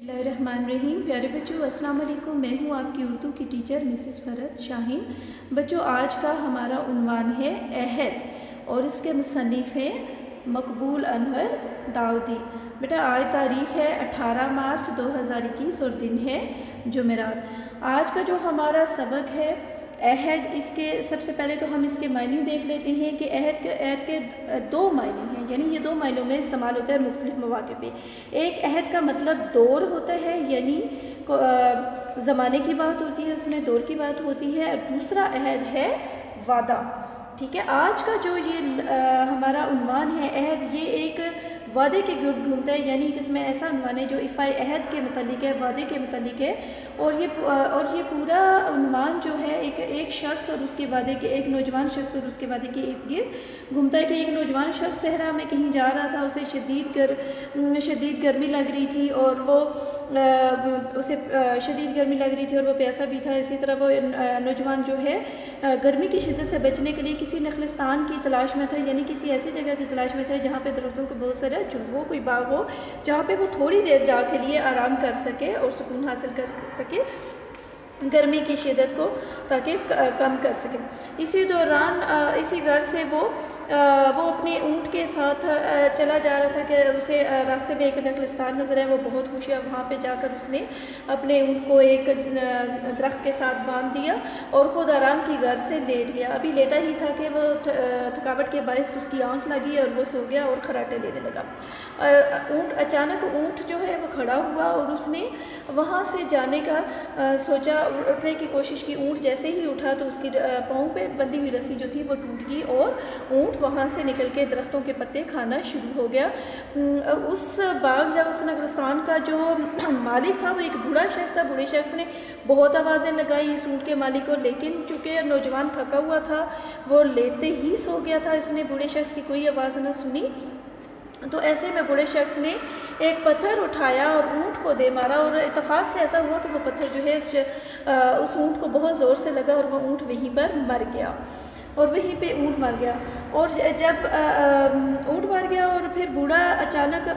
रहीम। प्यारे बच्चों, अस्सलाम वालेकुम मैं हूँ आपकी उर्दू की टीचर मिसेस फरत शाहीन। बच्चों, आज का हमारा उनवान है अहद और इसके मुसनफ़ हैं मकबूल अनवर दाऊदी। बेटा, आज तारीख़ है 18 मार्च 2021 और दिन है जुमेरात। आज का जो हमारा सबक है अहद इसके सबसे पहले तो हम इसके मायने देख लेते हैं कि अहद के अहद के दो मायने हैं यानी ये दो मायनों में इस्तेमाल होता है मुख्तलिफ़ मौके पे। एक अहद का मतलब दौर होता है यानी ज़माने की बात होती है उसमें दौर की बात होती है और दूसरा अहद है वादा। ठीक है आज का जो ये आ, हमारा उनवान है अहद ये एक वादे के गिर्द घूमता है यानी इसमें ऐसा अनुमान है जो इफ़ाई अहद के मतलब है वादे के मतलब है और ये और ये पूरा अनुमान जो है एक एक शख्स और उसके वादे के एक नौजवान शख्स और उसके वादे के इर्द गिर्द घूमता है कि एक नौजवान शख्स सहरा में कहीं जा रहा था उसे शदीद गर शदीद गर्मी लग रही थी और वो आ, उसे शदीद गर्मी लग रही थी और वो प्यासा भी था। इसी तरह वो नौजवान जो है गर्मी की शिदत से बचने के लिए किसी नखलिस्तान की तलाश में था यानी किसी ऐसी जगह की तलाश में था जहाँ पर दरख्तों को बहुत सारा हो कोई बाग हो, जहाँ पे वो थोड़ी देर जा के लिए आराम कर सके और सुकून हासिल कर सके, गर्मी की शिदत को, ताकि कम कर सके। इसी दौरान इसी घर से वो वो अपने ऊँट के साथ चला जा रहा था कि उसे रास्ते में एक नकलिस्तान नज़र है, वो बहुत खुश है वहाँ पे जाकर उसने अपने ऊँट को एक दरख्त के साथ बाँध दिया और ख़ुद आराम की घर से लेट गया। अभी लेटा ही था कि वो थकावट के बायस उसकी आँख लगी और वो सो गया और खराटे लेने लगा। ऊँट, अचानक ऊँट जो है वो खड़ा हुआ और उसने वहाँ से जाने का आ, सोचा उठने की कोशिश की। ऊँट जैसे ही उठा तो उसकी पाँव पे बंधी हुई रस्सी जो थी वो टूट गई और ऊँट वहाँ से निकल के दरख्तों के पत्ते खाना शुरू हो गया। उस बाग या उस नगरस्तान का जो मालिक था वो एक बूढ़ा शख्स था। बूढ़े शख्स ने बहुत आवाज़ें लगाई इस ऊँट के मालिक को लेकिन चूँकि नौजवान थका हुआ था वो लेते ही सो गया था। उसने बूढ़े शख्स की कोई आवाज़ ना सुनी। तो ऐसे में बूढ़े शख्स ने एक पत्थर उठाया और ऊँट को दे मारा और इतफाक़ से ऐसा हुआ कि वो पत्थर जो है उस, ऊँट को बहुत ज़ोर से लगा और वह ऊँट वहीं पर मर गया। और वहीं पे ऊँट मर गया। और जब ऊँट मर गया और फिर बूढ़ा अचानक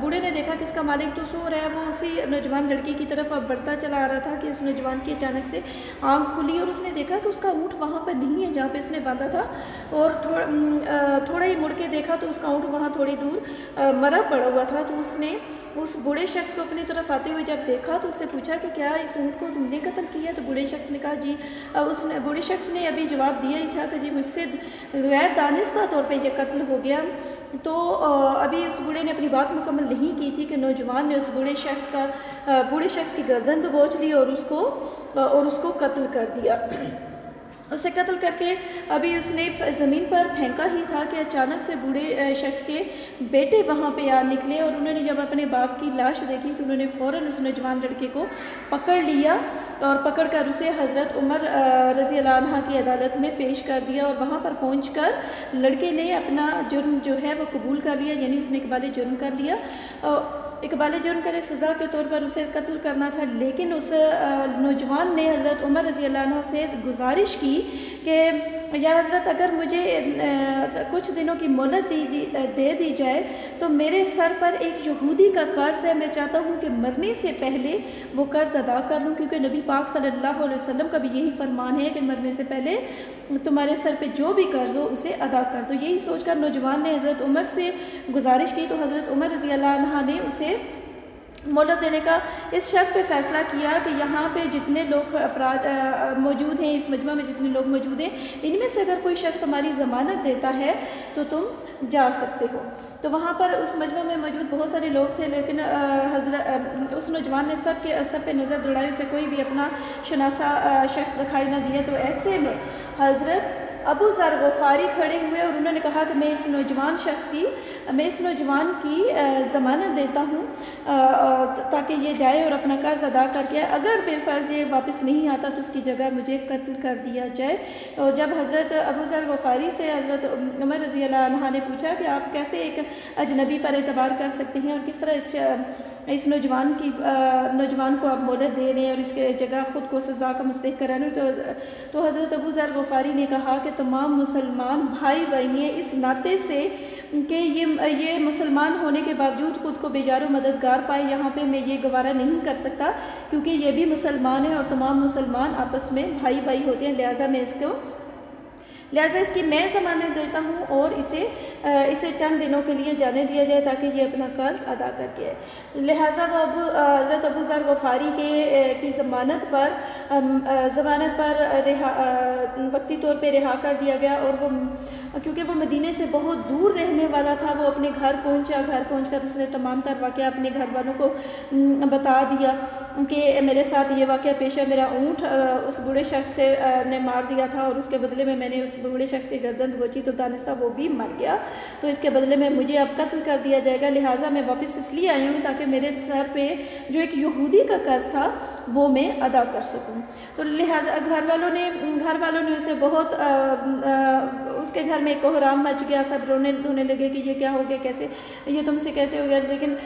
बूढ़े ने देखा कि इसका मालिक तो सो रहा है, वो उसी नौजवान लड़की की तरफ़ अब बढ़ता चला आ रहा था कि उस नौजवान की अचानक से आँख खुली और उसने देखा कि उसका ऊँट वहाँ पर नहीं है, जहाँ पर उसने बांधा था। और थोड़ा थोड़ा ही मुड़ के देखा तो उसका ऊँट वहाँ थोड़ी दूर मरा पड़ा हुआ था। तो उसने उस बूढ़े शख्स को अपनी तरफ़ आते हुए जब देखा तो उससे पूछा कि क्या इस ऊँट को तुमने कत्ल किया? तो बूढ़े शख्स ने कहा, जी उसने, बूढ़े शख्स ने अभी जवाब दिया ही था कि जी, मुझसे गैर दानिस्ता तौर पे ये कत्ल हो गया। तो अभी उस बूढ़े ने अपनी बात मुकम्मल नहीं की थी कि नौजवान ने उस बूढ़े शख्स का बूढ़े शख्स की गर्दन दबोच ली और उसको और उसको कत्ल कर दिया। उसे कत्ल करके अभी उसने ज़मीन पर फेंका ही था कि अचानक से बूढ़े शख्स के बेटे वहाँ पे आ निकले और उन्होंने जब अपने बाप की लाश देखी तो उन्होंने फ़ौर उस नौजवान लड़के को पकड़ लिया और पकड़ कर उसे हज़रत उमर रज़ी अल्लाह की अदालत में पेश कर दिया और वहाँ पर पहुँच कर लड़के ने अपना जुर्म जो है वो कबूल कर लिया, यानी उसने इकबाल जुर्म कर लिया। और इकबाल जुर्म करे सज़ा के तौर पर उसे कत्ल करना था, लेकिन उस नौजवान ने हज़रत उमर रज़ी अल्लाह से गुजारिश की कि या हज़रत अगर मुझे कुछ दिनों की मोहलत दी, दी दे जाए तो मेरे सर पर एक यहूदी का कर्ज़ है। मैं चाहता हूँ कि मरने से पहले वो कर्ज़ अदा कर लूँ क्योंकि नबी पाक सल्लल्लाहु अलैहि वसल्लम का भी यही फरमान है कि मरने से पहले तुम्हारे सर पे जो भी कर्ज़ हो उसे अदा कर दो। यही सोचकर नौजवान ने हज़रत उमर से गुजारिश की तो हज़रत उमर रज़ी ने उसे मोहलत देने का इस शर्त पे फैसला किया कि यहाँ पे जितने लोग, अफराद मौजूद हैं, इस मजमा में जितने लोग मौजूद हैं, इनमें से अगर कोई शख्स तुम्हारी ज़मानत देता है तो तुम जा सकते हो। तो वहाँ पर उस मजमा में मौजूद बहुत सारे लोग थे, लेकिन हज़रत उस नौजवान ने सब के, सब पे नज़र दौड़ाई, उसे कोई भी अपना शनासा शख्स दिखाई ना दिया। तो ऐसे में हज़रत अबू ज़र गफ़ारी खड़े हुए और उन्होंने कहा कि मैं इस नौजवान शख्स की, मैं इस नौजवान की ज़मानत देता हूँ ताकि ये जाए और अपना कर्ज़ अदा करके अगर बिलफर्ज़ ये वापस नहीं आता तो उसकी जगह मुझे कत्ल कर दिया जाए। और जब हज़रत अबू ज़र गफ़ारी से हज़रत उमर रज़ी अल्लाह ने पूछा कि आप कैसे एक अजनबी पर एतबार कर सकते हैं और किस तरह इस इस नौजवान की नौजवान को आप मोहलत दे रहे हैं और इसके जगह ख़ुद को सज़ा का मुस्तक करा रहे तो तो हज़रत अबू ज़र गफ़ारी ने कहा कि तमाम मुसलमान भाई बहनियाँ इस नाते से कि ये ये मुसलमान होने के बावजूद ख़ुद को बेजारो मददगार पाए, यहाँ पे मैं ये गवारा नहीं कर सकता, क्योंकि ये भी मुसलमान हैं और तमाम मुसलमान आपस में भाई भाई होते हैं, लिहाजा मैं इसको, लिहाजा इसकी मैं ज़मानत देता हूँ और इसे इसे चंद दिनों के लिए जाने दिया जाए ताकि ये अपना कर्ज अदा करके आए। लिहाजा वो अबू हज़रत अबू ज़र गफ़ारी के की ज़मानत पर ज़मानत पर रिहा वक्ती तौर पर रिहा कर दिया गया और वो, क्योंकि वो मदीने से बहुत दूर रहने वाला था, वो अपने घर पहुँचा, घर पहुंचकर उसने तमाम तर वाक़ अपने घर वालों को बता दिया कि मेरे साथ ये वाक़ पेश है, मेरा ऊँट उस बूढ़े शख्स से ने मार दिया था और उसके बदले में मैंने उस बूढ़े शख्स की गर्दन दबोची तो दानिस्ता वो भी मर गया। तो इसके बदले में मुझे अब कत्ल कर दिया जाएगा। लिहाजा मैं वापस इसलिए आई हूँ ताकि मेरे सर पे जो एक यहूदी का कर्ज था वो मैं अदा कर सकूँ। तो लिहाजा घर वालों ने घर वालों ने उसे बहुत आ, आ, उसके घर में एक कोहराम मच गया। सब रोने धोने लगे कि ये क्या हो गया कैसे ये तुमसे कैसे हो गया? लेकिन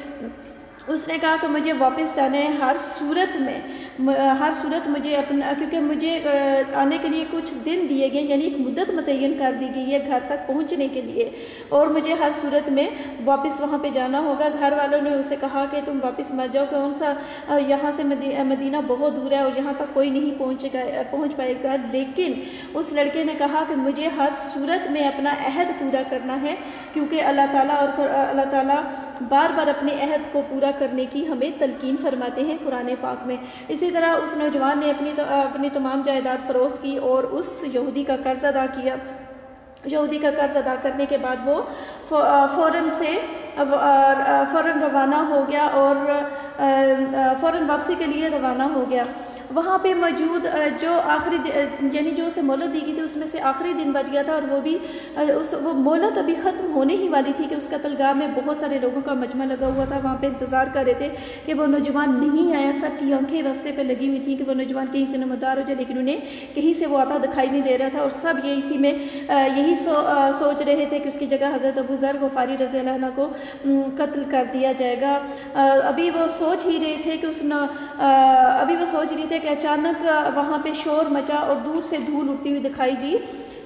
उसने कहा कि मुझे वापस जाना है हर सूरत में। हर सूरत मुझे अपना, क्योंकि मुझे आने के लिए कुछ दिन दिए गए, यानी एक मुद्दत मुतन कर दी गई है घर तक पहुँचने के लिए। और मुझे हर सूरत में वापस वहाँ पे जाना होगा। घर वालों ने उसे कहा कि तुम वापस मत जाओ, कौन सा यहाँ से मदीना बहुत दूर है और यहाँ तक कोई नहीं पहुँचेगा पहुँच पाएगा। लेकिन उस लड़के ने कहा कि मुझे हर सूरत में अपना अहद पूरा करना है, क्योंकि अल्लाह ताला और अल्लाह ताला बार बार अपने अहद को पूरा करने की हमें तलकिन फरमाते हैं कुरान पाक में। इसी तरह उस नौजवान ने अपनी तो, अपनी तमाम जायदाद फ़रोख्त की और उस यहूदी का कर्ज अदा किया। यहूदी का कर्ज अदा करने के बाद वो फ़ौर से फ़ौर रवाना हो गया और फ़ौर वापसी के लिए रवाना हो गया। वहाँ पे मौजूद जो आखिरी यानी जो उसे मोहलत दी गई थी उसमें से आखिरी दिन बच गया था और वो भी उस वो मोहलत अभी ख़त्म होने ही वाली थी कि उस कतलगाह में बहुत सारे लोगों का मजमा लगा हुआ था। वहाँ पे इंतज़ार कर रहे थे कि वो नौजवान नहीं आया सब की आँखें रास्ते पे लगी हुई थी कि वो नौजवान कहीं से नमदार हो जाए लेकिन उन्हें कहीं से वो आता दिखाई नहीं दे रहा था। और सब ये इसी में यही सो, सोच रहे थे कि उसकी जगह हज़रत अबू ज़र गफ़ारी रज़ी को कत्ल कर दिया जाएगा। अभी वो सोच ही रहे थे कि उस अभी वो सोच रहे थे कि अचानक वहाँ पे शोर मचा और दूर से धूल उठती हुई दिखाई दी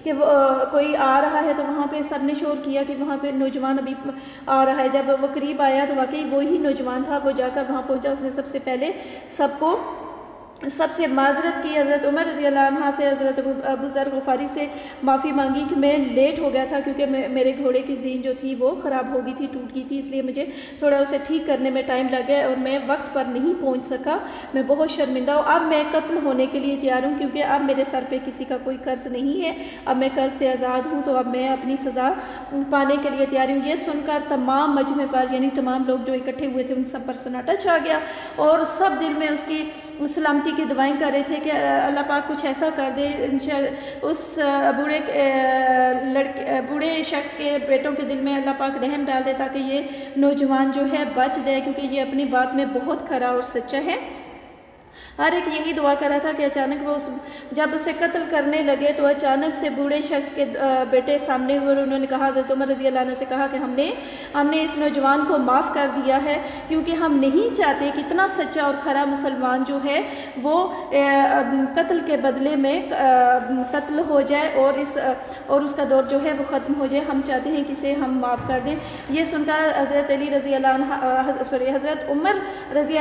कि वो कोई आ रहा है। तो वहाँ पे सबने शोर किया कि वहाँ पे नौजवान अभी आ रहा है। जब वो करीब आया तो वाकई वही नौजवान था। वो जाकर वहाँ पहुँचा। उसने सबसे पहले सबको सबसे माजरत की हज़रत उमर रज़ी से हज़रत अबू ज़र गफ़ारी से माफ़ी मांगी कि मैं लेट हो गया था क्योंकि मेरे घोड़े की जीन जो थी वो ख़राब हो गई थी, टूट गई थी, इसलिए मुझे थोड़ा उसे ठीक करने में टाइम लग गया और मैं वक्त पर नहीं पहुँच सका। मैं बहुत शर्मिंदा हूँ। अब मैं कत्ल होने के लिए तैयार हूँ क्योंकि अब मेरे सर पर किसी का कोई कर्ज नहीं है। अब मैं कर्ज से आज़ाद हूँ तो अब मैं अपनी सज़ा पाने के लिए तैयार हूँ। ये सुनकर तमाम मजमे पर, यानी तमाम लोग जो इकट्ठे हुए थे, उन सब पर सन्नाटा छा गया और सब दिल में उसकी सलामती की दुआएँ कर रहे थे कि अल्लाह पाक कुछ ऐसा कर दे उस बूढ़े लड़के बूढ़े शख्स के बेटों के दिल में अल्लाह पाक रहम डाल दे ताकि ये नौजवान जो है बच जाए, क्योंकि ये अपनी बात में बहुत खरा और सच्चा है। हर एक यही दुआ कर रहा था कि अचानक वो उस, जब उसे कत्ल करने लगे तो अचानक से बूढ़े शख्स के बेटे सामने हुए और उन्होंने कहा, हज़रत उमर रज़ी अल्लाह से कहा कि हमने हमने इस नौजवान को माफ़ कर दिया है, क्योंकि हम नहीं चाहते कि इतना सच्चा और खरा मुसलमान जो है, वो कत्ल के बदले में कत्ल हो जाए और इस, और उसका दौर जो है वो ख़त्म हो जाए। हम चाहते हैं कि इसे हम माफ़ कर दें। ये सुनकर हज़रत अली रज़ी सॉरी, हज़रत उमर रज़ी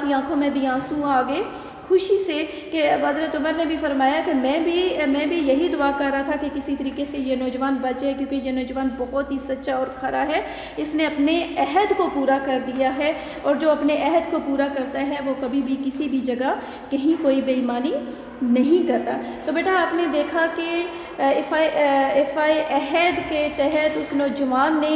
की आँखों में भी आँसू आ गए। खुशी से कि हज़रत उमर ने भी फरमाया कि मैं भी मैं भी यही दुआ कर रहा था कि किसी तरीके से ये नौजवान बच जाए क्योंकि ये नौजवान बहुत ही सच्चा और खरा है। इसने अपने अहद को पूरा कर दिया है और जो अपने अहद को पूरा करता है, वो कभी भी किसी भी जगह कहीं कोई बेईमानी नहीं करता। तो बेटा, आपने देखा कि एफ़ आई अहद के तहत उस नौजवान ने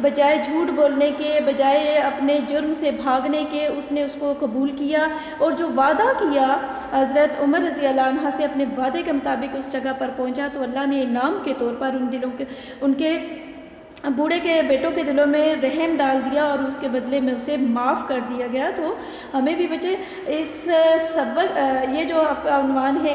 बजाय झूठ बोलने के, बजाय अपने जुर्म से भागने के उसने उसको कबूल किया और जो वादा किया, हज़रत उमर रज़ी अल्लाह से अपने वादे के मुताबिक उस जगह पर पहुँचा तो अल्लाह ने इनाम के तौर पर उन दिलों के, उनके बूढ़े के बेटों के दिलों में रहम डाल दिया और उसके बदले में उसे माफ़ कर दिया गया। तो हमें भी बचे इस सबक ये जो आपका अनुमान है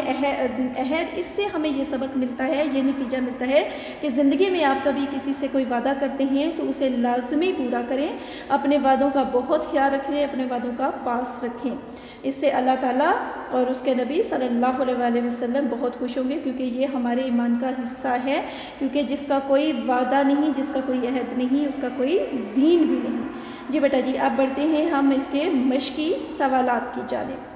अहद इससे हमें ये सबक मिलता है, ये नतीजा मिलता है कि ज़िंदगी में आप कभी किसी से कोई वादा करते हैं तो उसे लाजमी पूरा करें, अपने वादों का बहुत ख्याल रखें, अपने वादों का पास रखें। इससे अल्लाह ताला और उसके नबी सल्लल्लाहु अलैहि वसल्लम बहुत खुश होंगे क्योंकि ये हमारे ईमान का हिस्सा है, क्योंकि जिसका कोई वादा नहीं, जिसका उसका कोई अहद नहीं उसका कोई दीन भी नहीं। जी बेटा जी, अब बढ़ते हैं हम इसके मशकी सवालात की जाने